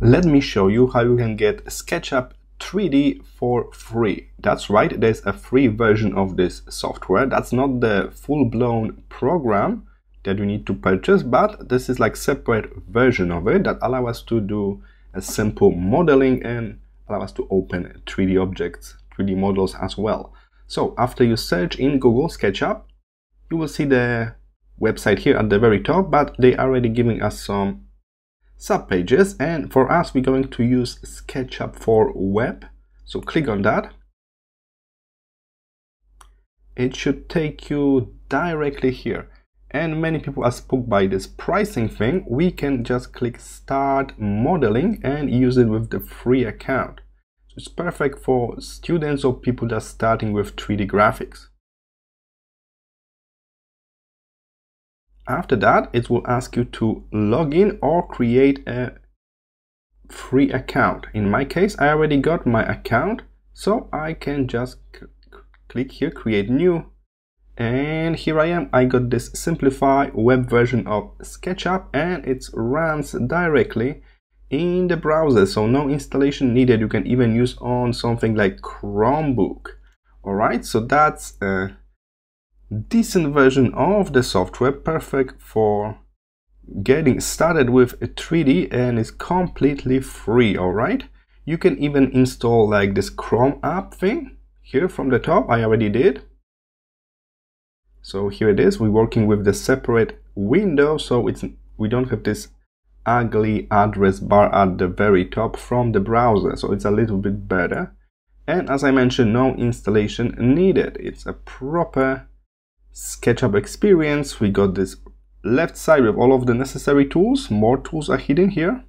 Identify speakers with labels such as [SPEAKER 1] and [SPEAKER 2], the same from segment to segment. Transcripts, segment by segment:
[SPEAKER 1] Let me show you how you can get SketchUp 3D for free. That's right, there's a free version of this software. That's not the full-blown program that you need to purchase, but this is like separate version of it that allow us to do a simple modeling and allow us to open 3D objects, 3D models as well. So after you search in Google SketchUp, you will see the website here at the very top, but they are already giving us some sub pages. And for us, we're going to use SketchUp for web. So click on that. It should take you directly here. And many people are spooked by this pricing thing. We can just click start modeling and use it with the free account. It's perfect for students or people just starting with 3D graphics. After that, it will ask you to log in or create a free account. In my case, I already got my account, so I can just click here, create new. And here I am, I got this simplified web version of SketchUp and it runs directly in the browser. So no installation needed. You can even use on something like Chromebook. All right, so that's uh, decent version of the software, perfect for getting started with a 3D and is completely free, alright? You can even install like this Chrome app thing here from the top, I already did. So here it is, we're working with the separate window, so it's we don't have this ugly address bar at the very top from the browser, so it's a little bit better. And as I mentioned, no installation needed. It's a proper SketchUp experience, we got this left side with all of the necessary tools. More tools are hidden here.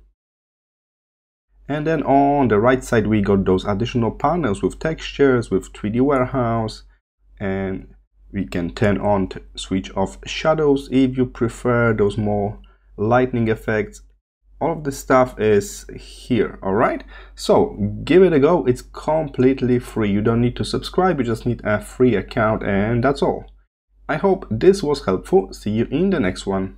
[SPEAKER 1] And then on the right side, we got those additional panels with textures, with 3D Warehouse, and we can turn on, switch off shadows if you prefer those more lightning effects. All of this stuff is here, all right? So give it a go. It's completely free. You don't need to subscribe. You just need a free account and that's all. I hope this was helpful. See you in the next one.